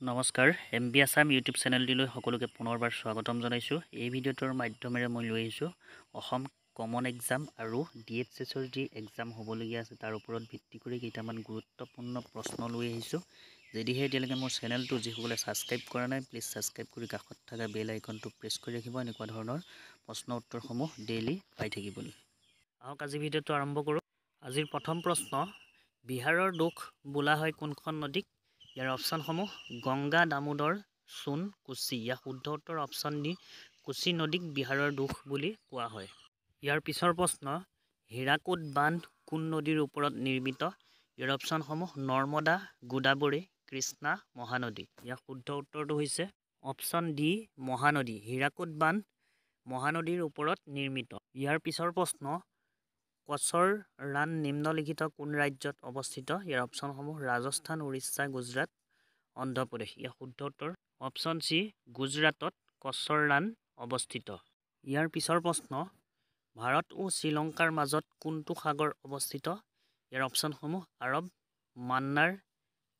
নমস্কাৰ M B Assam YouTube চেনেলটিলৈ সকলোকে পুনৰবাৰ স্বাগতম জনাইছোঁ। এই ভিডিঅ'টোৰ মাধ্যমেৰে মই লৈ আহিছোঁ অসম কমন এক্সাম আৰু ডি এইচ এছৰ যি এক্সাম হ'বলগীয়া আছে তাৰ ওপৰত ভিত্তি কৰি কেইটামান গুৰুত্বপূৰ্ণ প্ৰশ্ন লৈ আহিছোঁ। যদিহে এতিয়ালৈকে মোৰ চেনেলটো যিসকলে ছাবস্ক্ৰাইব কৰা নাই প্লিজ ছাবস্ক্ৰাইব কৰি কাষত থকা বেল আইকনটো প্ৰেছ কৰি ৰাখিব এনেকুৱা ধৰণৰ প্ৰশ্ন উত্তৰসমূহ ডেইলি পাই থাকিবলৈ আহক আজি ভিডিঅ'টো আৰম্ভ কৰোঁ। আজিৰ প্ৰথম প্ৰশ্ন বিহাৰৰ দুখ বোলা হয় কোনখন নদীক? ইয়াৰ অপশ্যনসমূহ গংগা দামোদৰ সোণ কোচি ইয়াৰ শুদ্ধ উত্তৰ অপশ্যন ডি কোচি নদীক বিহাৰৰ দুখ বুলি কোৱা হয়। ইয়াৰ পিছৰ প্ৰশ্ন হীৰাকুদ বান্ধ কোন নদীৰ ওপৰত নিৰ্মিত? ইয়াৰ অপশ্যনসমূহ নৰ্মদা গোদাবৰী কৃষ্ণা মহানদী। ইয়াৰ শুদ্ধ উত্তৰটো হৈছে অপশ্যন ডি মহানদী। হীৰাকুদ বান্ধ মহানদীৰ ওপৰত নিৰ্মিত। ইয়াৰ পিছৰ প্ৰশ্ন কচৰ ৰাণ নিম্নলিখিত কোন ৰাজ্যত অৱস্থিত? ইয়াৰ অপশ্যনসমূহ ৰাজস্থান উৰিষ্যা গুজৰাট অন্ধ্ৰপ্ৰদেশ। ইয়াৰ শুদ্ধ উত্তৰ অপশ্যন চি গুজৰাটত কচৰ ৰাণ অৱস্থিত। ইয়াৰ পিছৰ প্ৰশ্ন ভাৰত ও শ্ৰীলংকাৰ মাজত কোনটো সাগৰ অৱস্থিত? ইয়াৰ অপশ্যনসমূহ আৰৱ মান্নাৰ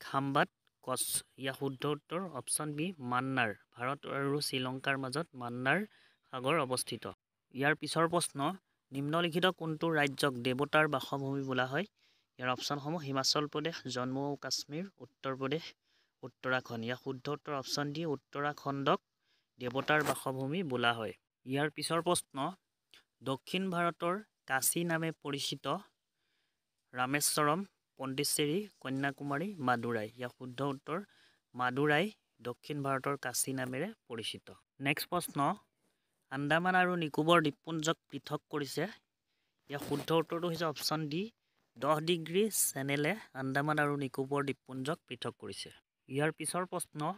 খাম্বাত কচ ইয়াৰ শুদ্ধ উত্তৰ অপশ্যন বি মান্নাৰ। ভাৰত আৰু শ্ৰীলংকাৰ মাজত মান্নাৰ সাগৰ অৱস্থিত। ইয়াৰ পিছৰ প্ৰশ্ন নিম্নলিখিত কোনটো ৰাজ্যক দেৱতাৰ বাসভূমি বোলা হয়? ইয়াৰ অপশ্যনসমূহ হিমাচল প্ৰদেশ জম্মু আৰু কাশ্মীৰ উত্তৰ প্ৰদেশ উত্তৰাখণ্ড। ইয়াৰ শুদ্ধ উত্তৰ অপশ্যন ডি উত্তৰাখণ্ডক দেৱতাৰ বাসভূমি বোলা হয়। ইয়াৰ পিছৰ প্ৰশ্ন দক্ষিণ ভাৰতৰ কাশী নামে পৰিচিত ৰামেশ্বৰম পণ্ডিচেৰী কন্যাকুমাৰী মাদুৰাই। ইয়াৰ শুদ্ধ উত্তৰ মাদুৰাই দক্ষিণ ভাৰতৰ কাশী নামেৰে পৰিচিত। নেক্সট প্ৰশ্ন আন্দামান আৰু নিকোবৰ দ্বীপপুঞ্জক পৃথক কৰিছে। ইয়াৰ শুদ্ধ উত্তৰটো হৈছে অপশ্যন ডি দহ ডিগ্ৰী চেনেলে আন্দামান আৰু নিকোবৰ দ্বীপপুঞ্জক পৃথক কৰিছে। ইয়াৰ পিছৰ প্ৰশ্ন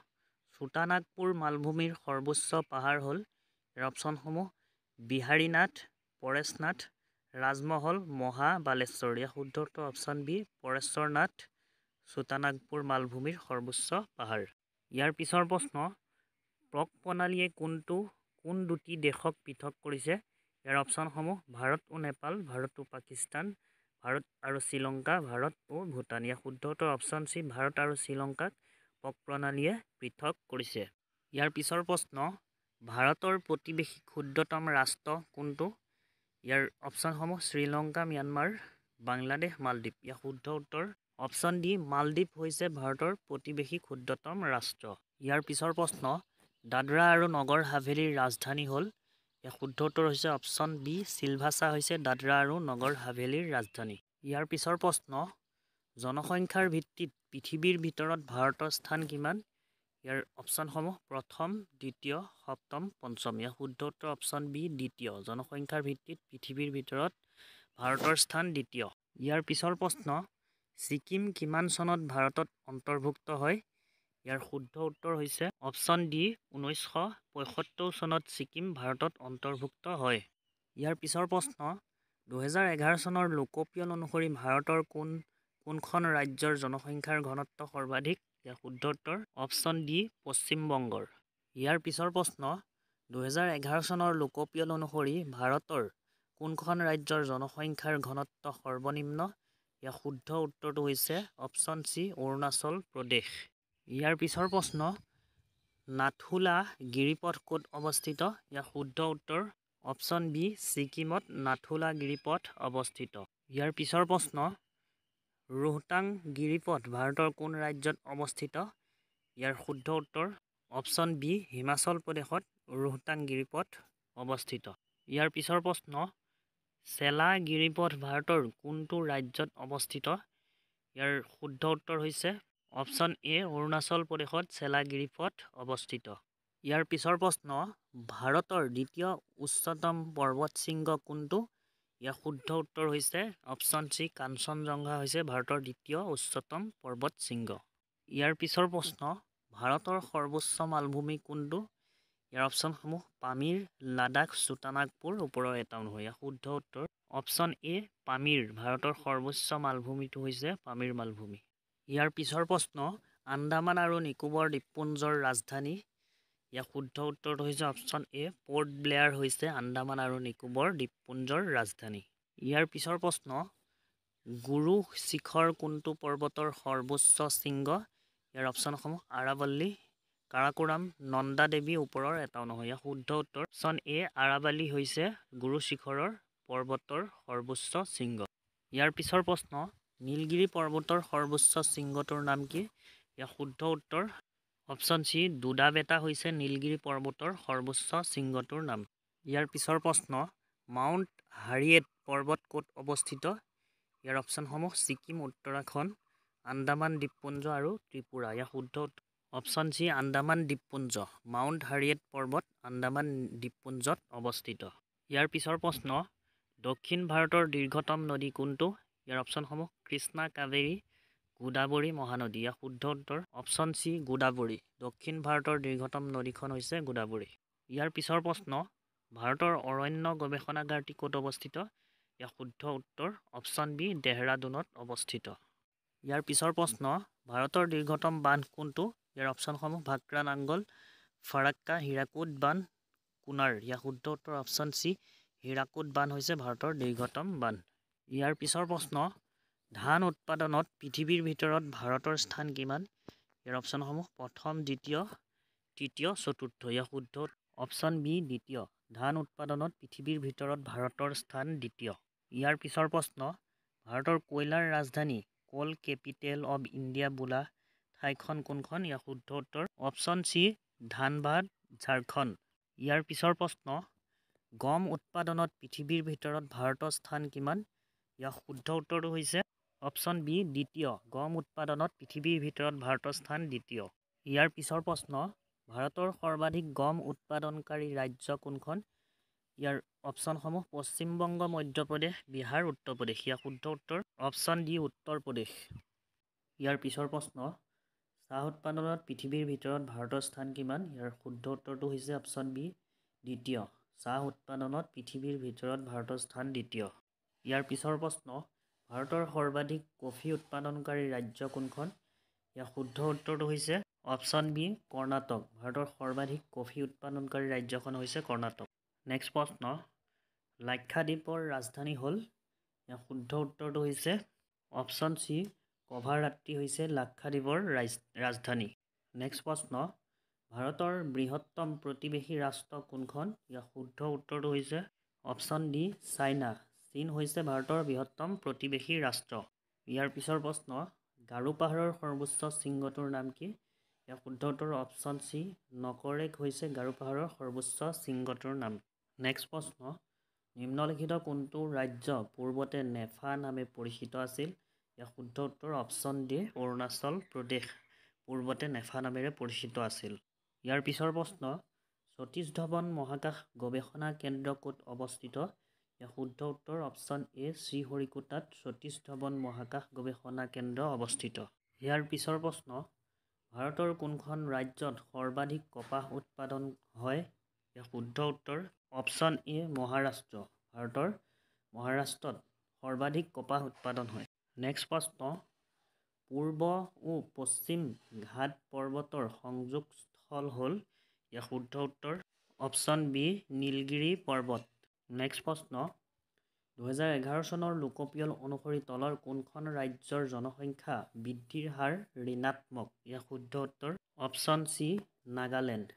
চোটানাগপুৰ মালভূমিৰ সৰ্বোচ্চ পাহাৰ হ'ল ইয়াৰ অপশ্যনসমূহ বিহাৰীনাথ পৰেশনাথ ৰাজমহল মহাবালেশ্বৰ। ইয়াৰ শুদ্ধ উত্তৰ অপশ্যন বি পৰেশ্বৰনাথ চোটানাগপুৰ মালভূমিৰ সৰ্বোচ্চ পাহাৰ। ইয়াৰ পিছৰ প্ৰশ্ন প্ৰক প্ৰণালীয়ে কোনটো কোন দুটি দেশক পৃথক কৰিছে? ইয়াৰ অপশ্যনসমূহ ভাৰত ও নেপাল ভাৰত ও পাকিস্তান ভাৰত আৰু শ্ৰীলংকা ভাৰত ও ভূটান। ইয়াৰ শুদ্ধ উত্তৰ অপশ্যন চি ভাৰত আৰু শ্ৰীলংকাক পক প্ৰণালীয়ে পৃথক কৰিছে। ইয়াৰ পিছৰ প্ৰশ্ন ভাৰতৰ প্ৰতিৱেশী ক্ষুদ্ৰতম ৰাষ্ট্ৰ কোনটো? ইয়াৰ অপশ্যনসমূহ শ্ৰীলংকা ম্যানমাৰ বাংলাদেশ মালদ্বীপ। ইয়াৰ শুদ্ধ উত্তৰ অপশ্যন ডি মালদ্বীপ হৈছে ভাৰতৰ প্ৰতিৱেশী ক্ষুদ্ৰতম ৰাষ্ট্ৰ। ইয়াৰ পিছৰ প্ৰশ্ন দাদৰা আৰু নগৰ হাভেলীৰ ৰাজধানী হ'ল। ইয়াৰ শুদ্ধ উত্তৰ হৈছে অপশ্যন বি চিলভাছা হৈছে দাদৰা আৰু নগৰ হাভেলীৰ ৰাজধানী। ইয়াৰ পিছৰ প্ৰশ্ন জনসংখ্যাৰ ভিত্তিত পৃথিৱীৰ ভিতৰত ভাৰতৰ স্থান কিমান? ইয়াৰ অপশ্যনসমূহ প্ৰথম দ্বিতীয় সপ্তম পঞ্চম। ইয়াৰ শুদ্ধ উত্তৰ অপশ্যন বি দ্বিতীয়। জনসংখ্যাৰ ভিত্তিত পৃথিৱীৰ ভিতৰত ভাৰতৰ স্থান দ্বিতীয়। ইয়াৰ পিছৰ প্ৰশ্ন ছিকিম কিমান চনত ভাৰতত অন্তৰ্ভুক্ত হয়? ইয়াৰ শুদ্ধ উত্তৰ হৈছে অপশ্যন ডি ঊনৈছশ পঁয়সত্তৰ চনত ছিকিম ভাৰতত অন্তৰ্ভুক্ত হয়। ইয়াৰ পিছৰ প্ৰশ্ন দুহেজাৰ এঘাৰ চনৰ লোকপিয়ল অনুসৰি ভাৰতৰ কোন কোনখন ৰাজ্যৰ জনসংখ্যাৰ ঘনত্ব সৰ্বাধিক? ইয়াৰ শুদ্ধ উত্তৰ অপশ্যন ডি পশ্চিমবংগৰ ইয়াৰ পিছৰ প্ৰশ্ন দুহেজাৰ এঘাৰ চনৰ লোকপিয়ল অনুসৰি ভাৰতৰ কোনখন ৰাজ্যৰ জনসংখ্যাৰ ঘনত্ব সৰ্বনিম্ন? ইয়াৰ শুদ্ধ উত্তৰটো হৈছে অপশ্যন চি অৰুণাচল প্ৰদেশ। ইয়াৰ পিছৰ প্ৰশ্ন নাথুলা গিৰিপথ ক'ত অৱস্থিত? ইয়াৰ শুদ্ধ উত্তৰ অপশ্যন বি ছিকিমত নাথুলা গিৰিপথ অৱস্থিত। ইয়াৰ পিছৰ প্ৰশ্ন ৰোহতাং গিৰিপথ ভাৰতৰ কোন ৰাজ্যত অৱস্থিত? ইয়াৰ শুদ্ধ উত্তৰ অপশ্যন বি হিমাচল প্ৰদেশত ৰোহতাং গিৰিপথ অৱস্থিত। ইয়াৰ পিছৰ প্ৰশ্ন চেলা গিৰিপথ ভাৰতৰ কোনটো ৰাজ্যত অৱস্থিত? ইয়াৰ শুদ্ধ উত্তৰ হৈছে অপশ্যন এ অৰুণাচল প্ৰদেশত চেলা গিৰিপথ অৱস্থিত। ইয়াৰ পিছৰ প্ৰশ্ন ভাৰতৰ দ্বিতীয় উচ্চতম পৰ্বত শৃংগ কোনটো? ইয়াৰ শুদ্ধ উত্তৰ হৈছে অপশ্যন চি কাঞ্চনজংঘা হৈছে ভাৰতৰ দ্বিতীয় উচ্চতম পৰ্বত শৃংগ। ইয়াৰ পিছৰ প্ৰশ্ন ভাৰতৰ সৰ্বোচ্চ মালভূমি কোনটো? ইয়াৰ অপশ্যনসমূহ পামিৰ লাডাখ চোটানাগপুৰ ওপৰৰ এটাও নহয় ইয়াৰ শুদ্ধ উত্তৰ অপশ্যন এ পামিৰ ভাৰতৰ সৰ্বোচ্চ মালভূমিটো হৈছে পামিৰ মালভূমি। ইয়াৰ পিছৰ প্ৰশ্ন আন্দামান আৰু নিকোবৰ দ্বীপপুঞ্জৰ ৰাজধানী। ইয়াৰ শুদ্ধ উত্তৰটো হৈছে অপশ্যন এ পৰ্ট ব্লেয়াৰ হৈছে আন্দামান আৰু নিকোবৰ দ্বীপপুঞ্জৰ ৰাজধানী। ইয়াৰ পিছৰ প্ৰশ্ন গুৰু শিখৰ কোনটো পৰ্বতৰ সৰ্বোচ্চ শৃংগ? ইয়াৰ অপশ্যনসমূহ আৰাৱল্লী কাৰাকোৰাম নন্দা দেৱী ওপৰৰ এটাও নহয়। ইয়াৰ শুদ্ধ উত্তৰ অপশ্যন এ আৰাবালি হৈছে গুৰু শিখৰৰ পৰ্বতৰ সৰ্বোচ্চ শৃংগ। ইয়াৰ পিছৰ প্ৰশ্ন নীলগিৰি পৰ্বতৰ সৰ্বোচ্চ শৃংগটোৰ নাম কি? ইয়াৰ শুদ্ধ উত্তৰ? অপশ্যন চি দুডাবেটা হৈছে নীলগিৰি পৰ্বতৰ সৰ্বোচ্চ শৃংগটোৰ নাম। ইয়াৰ পিছৰ প্ৰশ্ন মাউণ্ট হাৰিয়েট পৰ্বত ক'ত অৱস্থিত? ইয়াৰ অপশ্যনসমূহ ছিকিম উত্তৰাখণ্ড আন্দামান দ্বীপপুঞ্জ আৰু ত্ৰিপুৰা। ইয়াৰ শুদ্ধ অপশ্যন চি আন্দামান দ্বীপপুঞ্জ। মাউণ্ট হাৰিয়েট পৰ্বত আন্দামান দ্বীপপুঞ্জত অৱস্থিত। ইয়াৰ পিছৰ প্ৰশ্ন দক্ষিণ ভাৰতৰ দীৰ্ঘতম নদী কোনটো? ইয়াৰ অপশ্যনসমূহ কৃষ্ণা কাবেৰী গোদাবৰী মহানদী। ইয়াৰ শুদ্ধ উত্তৰ অপশ্যন চি গোদাবৰী দক্ষিণ ভাৰতৰ দীৰ্ঘতম নদীখন হৈছে গোদাবৰী ইয়াৰ পিছৰ প্ৰশ্ন ভাৰতৰ অৰণ্য গৱেষণাগাৰটি ক'ত অৱস্থিত? ইয়াৰ শুদ্ধ উত্তৰ অপশ্যন বি দেহৰাদুনত অৱস্থিত। ইয়াৰ পিছৰ প্ৰশ্ন ভাৰতৰ দীৰ্ঘতম বান্ধ কোনটো? ইয়াৰ অপশ্যনসমূহ ভাক্ৰা নাংগল ফাৰাক্কা হীৰাকুদ বান্ধ কুনাৰ। ইয়াৰ শুদ্ধ উত্তৰ অপশ্যন চি হীৰাকুদ বান্ধ হৈছে ভাৰতৰ দীৰ্ঘতম বান্ধ। ইয়াৰ পিছৰ প্ৰশ্ন ধান উৎপাদনত পৃথিৱীৰ ভিতৰত ভাৰতৰ স্থান কিমান? ইয়াৰ অপশ্যনসমূহ প্ৰথম দ্বিতীয় তৃতীয় চতুৰ্থ। ইয়াৰ শুদ্ধ অপশ্যন বি দ্বিতীয়। ধান উৎপাদনত পৃথিৱীৰ ভিতৰত ভাৰতৰ স্থান দ্বিতীয়। ইয়াৰ পিছৰ প্ৰশ্ন ভাৰতৰ কয়লাৰ ৰাজধানী কল কেপিটেল অৱ ইণ্ডিয়া বোলা ঠাইখন কোনখন? ইয়াৰ শুদ্ধ উত্তৰ অপশ্যন চি ধানবাদ ঝাৰখণ্ড। ইয়াৰ পিছৰ প্ৰশ্ন গম উৎপাদনত পৃথিৱীৰ ভিতৰত ভাৰতৰ স্থান কিমান? ইয়াৰ শুদ্ধ উত্তৰটো হৈছে অপশ্যন বি দ্বিতীয়। গম উৎপাদনত পৃথিৱীৰ ভিতৰত ভাৰতৰ স্থান দ্বিতীয়। ইয়াৰ পিছৰ প্ৰশ্ন ভাৰতৰ সৰ্বাধিক গম উৎপাদনকাৰী ৰাজ্য কোনখন? ইয়াৰ অপশ্যনসমূহ পশ্চিমবংগ মধ্যপ্ৰদেশ বিহাৰ উত্তৰ প্ৰদেশ ইয়াৰ শুদ্ধ উত্তৰ অপশ্যন ডি উত্তৰ প্ৰদেশ ইয়াৰ পিছৰ প্ৰশ্ন চাহ উৎপাদনত পৃথিৱীৰ ভিতৰত ভাৰতৰ স্থান কিমান? ইয়াৰ শুদ্ধ উত্তৰটো হৈছে অপশ্যন বি দ্বিতীয়। চাহ উৎপাদনত পৃথিৱীৰ ভিতৰত ভাৰতৰ স্থান দ্বিতীয়। ইয়াৰ পিছৰ প্ৰশ্ন ভাৰতৰ সৰ্বাধিক কফি উৎপাদনকাৰী ৰাজ্য কোনখন? ইয়াৰ শুদ্ধ উত্তৰটো হৈছে অপশ্যন বি কৰ্ণাটক। ভাৰতৰ সৰ্বাধিক কফি উৎপাদনকাৰী ৰাজ্যখন হৈছে কৰ্ণাটক। নেক্সট প্ৰশ্ন লাক্ষাদ্বীপৰ ৰাজধানী হ'ল? ইয়াৰ শুদ্ধ উত্তৰটো হৈছে অপশ্যন চি কভাৰাত্ৰি হৈছে লাক্ষাদ্বীপৰ ৰাজ ৰাজধানী। নেক্সট প্ৰশ্ন ভাৰতৰ বৃহত্তম প্ৰতিৱেশী ৰাষ্ট্ৰ কোনখন? ইয়াৰ শুদ্ধ উত্তৰটো হৈছে অপশ্যন ডি চাইনা। চীন হৈছে ভাৰতৰ বৃহত্তম প্ৰতিৱেশী ৰাষ্ট্ৰ। ইয়াৰ পিছৰ প্ৰশ্ন গাৰো পাহাৰৰ সৰ্বোচ্চ শৃংগটোৰ নাম কি? ইয়াৰ শুদ্ধ উত্তৰ অপশ্যন চি নকৰেক হৈছে গাৰো পাহাৰৰ সৰ্বোচ্চ শৃংগটোৰ নাম। নেক্সট প্ৰশ্ন নিম্নলিখিত কোনটো ৰাজ্য পূৰ্বতে নেফা নামে পৰিচিত আছিল? ইয়াৰ শুদ্ধ উত্তৰ অপশ্যন ডি অৰুণাচল প্ৰদেশ পূৰ্বতে নেফা নামেৰে পৰিচিত আছিল। ইয়াৰ পিছৰ প্ৰশ্ন সতীশ ধৱন মহাকাশ গৱেষণা কেন্দ্ৰ ক'ত অৱস্থিত? শুদ্ধ উত্তৰ অপশ্যন এ শ্ৰীহৰিকোটাত সতীশ ধৱন মহাকাশ গৱেষণা কেন্দ্ৰ অৱস্থিত। ইয়াৰ পিছৰ প্ৰশ্ন ভাৰতৰ কোনখন ৰাজ্যত সৰ্বাধিক কপাহ উৎপাদন হয়? ইয়াৰ শুদ্ধ উত্তৰ অপশ্যন এ মহাৰাষ্ট্ৰ। ভাৰতৰ মহাৰাষ্ট্ৰত সৰ্বাধিক কপাহ উৎপাদন হয়। নেক্সট প্ৰশ্ন পূৰ্ব ও পশ্চিম ঘাট পৰ্বতৰ সংযোগস্থল হ'ল? ইয়াৰ শুদ্ধ উত্তৰ অপশ্যন বি নীলগিৰি পৰ্বত। নেক্সট প্ৰশ্ন দুহেজাৰ এঘাৰ চনৰ লোকপিয়ল অনুসৰি তলৰ কোনখন ৰাজ্যৰ জনসংখ্যা বৃদ্ধিৰ হাৰ ঋণাত্মক? ইয়াৰ শুদ্ধ উত্তৰ অপশ্যন চি নাগালেণ্ড।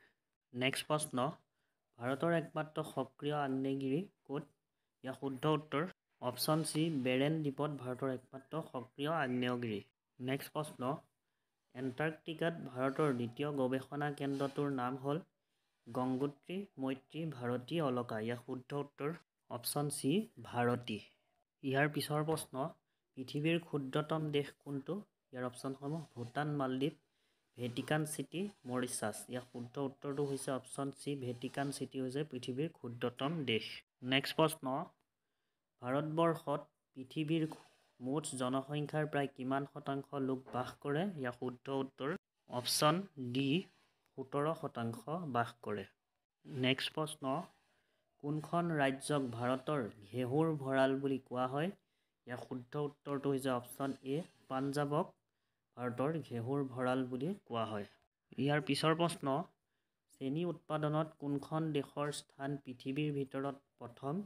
নেক্সট প্ৰশ্ন ভাৰতৰ একমাত্ৰ সক্ৰিয় আগ্নেয়গিৰি ক'ত? ইয়াৰ শুদ্ধ উত্তৰ অপশ্যন চি বেৰেন দ্বীপত ভাৰতৰ একমাত্ৰ সক্ৰিয় আগ্নেয়গিৰি। নেক্সট প্ৰশ্ন এণ্টাৰ্কটিকাত ভাৰতৰ দ্বিতীয় গৱেষণা কেন্দ্ৰটোৰ নাম হ'ল গংগোত্ৰী মৈত্ৰী ভাৰতী অলকা। ইয়াৰ শুদ্ধ উত্তৰ অপশ্যন চি ভাৰতী। ইয়াৰ পিছৰ প্ৰশ্ন পৃথিৱীৰ ক্ষুদ্ৰতম দেশ কোনটো? ইয়াৰ অপশ্যনসমূহ ভূটান মালদ্বীপ ভেটিকান চিটি মৰিচাছ ইয়াৰ শুদ্ধ উত্তৰটো হৈছে অপশ্যন চি ভেটিকান চিটি হৈছে পৃথিৱীৰ ক্ষুদ্ৰতম দেশ। নেক্সট প্ৰশ্ন ভাৰতবৰ্ষত পৃথিৱীৰ মুঠ জনসংখ্যাৰ প্ৰায় কিমান শতাংশ লোক বাস কৰে? ইয়াৰ শুদ্ধ উত্তৰ অপশ্যন ডি সোতৰ শতাংশ বাস কৰে। নেক্সট প্ৰশ্ন কোনখন ৰাজ্যক ভাৰতৰ ঘেঁহুৰ ভঁৰাল বুলি কোৱা হয়? ইয়াৰ শুদ্ধ উত্তৰটো হৈছে অপশ্যন এ পাঞ্জাৱক ভাৰতৰ ঘেঁহুৰ ভঁৰাল বুলি কোৱা হয়। ইয়াৰ পিছৰ প্ৰশ্ন চেনি উৎপাদনত কোনখন দেশৰ স্থান পৃথিৱীৰ ভিতৰত প্ৰথম?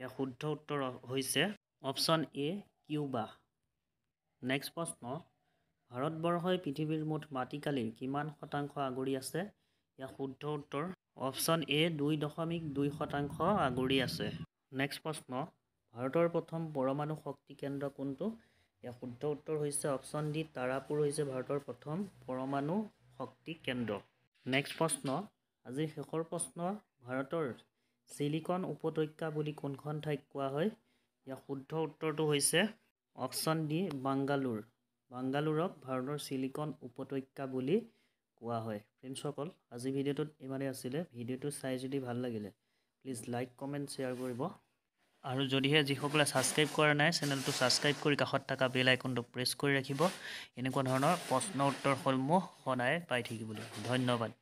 ইয়াৰ শুদ্ধ উত্তৰ হৈছে অপশ্যন এ কিউবা। নেক্সট প্ৰশ্ন ভাৰতবৰ্ষই পৃথিৱীৰ মুঠ মাটিকালিৰ কিমান শতাংশ আগুৰি আছে? ইয়াৰ শুদ্ধ উত্তৰ অপশ্যন এ দুই দশমিক দুই শতাংশ আগুৰি আছে। নেক্সট প্ৰশ্ন ভাৰতৰ প্ৰথম পৰমাণু শক্তি কেন্দ্ৰ কোনটো? ইয়াৰ শুদ্ধ উত্তৰ হৈছে অপশ্যন ডি তাৰাপুৰ হৈছে ভাৰতৰ প্ৰথম পৰমাণু শক্তি কেন্দ্ৰ। নেক্সট প্ৰশ্ন আজিৰ শেষৰ প্ৰশ্ন ভাৰতৰ চিলিকন উপত্যকা বুলি কোনখন ঠাইক কোৱা হয়? ইয়াৰ শুদ্ধ উত্তৰটো হৈছে অপশ্যন ডি বাংগালোৰ। বাংগালোৰক ভাৰতৰ চিলিকন উপত্যকা বুলি কোৱা হয়। ফ্ৰেণ্ডছসকল আজিৰ ভিডিঅ'টোত ইমানেই আছিলে। ভিডিঅ'টো চাই যদি ভাল লাগিলে প্লিজ লাইক কমেণ্ট শ্বেয়াৰ কৰিব। আৰু যদিহে যিসকলে ছাবস্ক্ৰাইব কৰা নাই চেনেলটো ছাবস্ক্ৰাইব কৰি কাষত থকা বেল আইকনটো প্ৰেছ কৰি ৰাখিব। এনেকুৱা ধৰণৰ প্ৰশ্ন উত্তৰসমূহ সদায় পাই থাকিবলৈ। ধন্যবাদ।